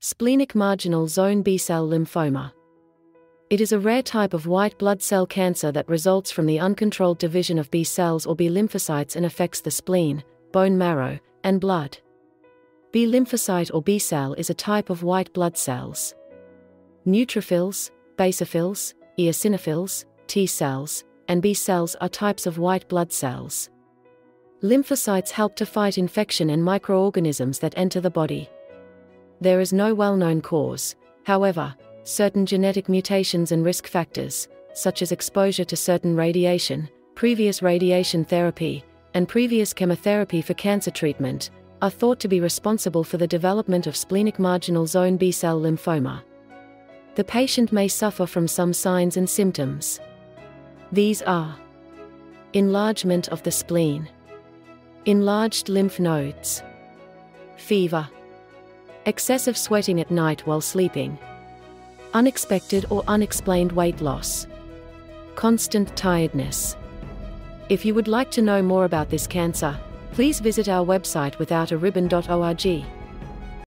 Splenic marginal zone B cell lymphoma. It is a rare type of white blood cell cancer that results from the uncontrolled division of B cells or B lymphocytes and affects the spleen, bone marrow, and blood. B lymphocyte or B cell is a type of white blood cells. Neutrophils, basophils, eosinophils, T cells, and B cells are types of white blood cells. Lymphocytes help to fight infection and microorganisms that enter the body. There is no well known cause, however, certain genetic mutations and risk factors, such as exposure to certain radiation, previous radiation therapy, and previous chemotherapy for cancer treatment, are thought to be responsible for the development of splenic marginal zone B cell lymphoma. The patient may suffer from some signs and symptoms. These are enlargement of the spleen, enlarged lymph nodes, fever excessive sweating at night while sleeping, unexpected or unexplained weight loss, constant tiredness. If you would like to know more about this cancer, please visit our website withoutaribbon.org.